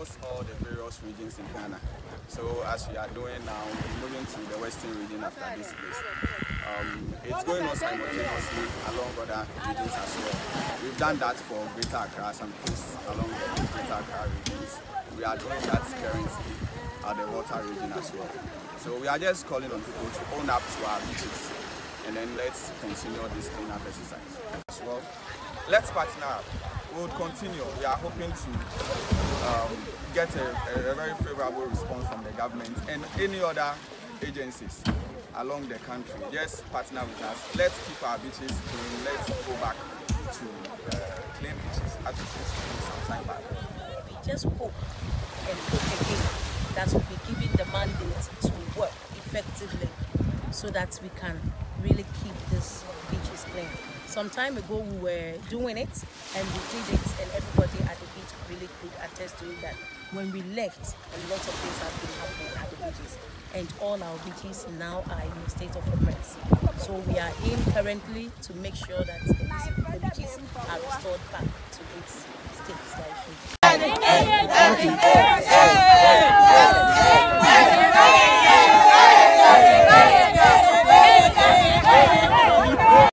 mountainous regions in Ghana. So as we are doing now, we're moving to the western region after this place. Um, it's going on simultaneously along other regions as well. We've done that for Greater Accra, some places along the Greater Accra regions. We are doing that currently at the Volta region as well. So we are just calling on people to own up to our beaches and then let's continue this cleanup exercise. As well, let's partner up. We will continue. We are hoping to um, get a, a, a very favorable response from the government and any other agencies along the country. Just partner with us. Let's keep our beaches clean. Let's go back to uh, clean beaches as used to some time back. We just hope and hope again that we'll be given the mandate to work effectively so that we can really keep this beaches clean. Some time ago we were doing it and we did it and everybody at the beach really could attest to it that when we left a lot of things have been happening at the beaches and all our beaches now are in a state of emergency. So we are in currently to make sure that the beaches are restored back to its state.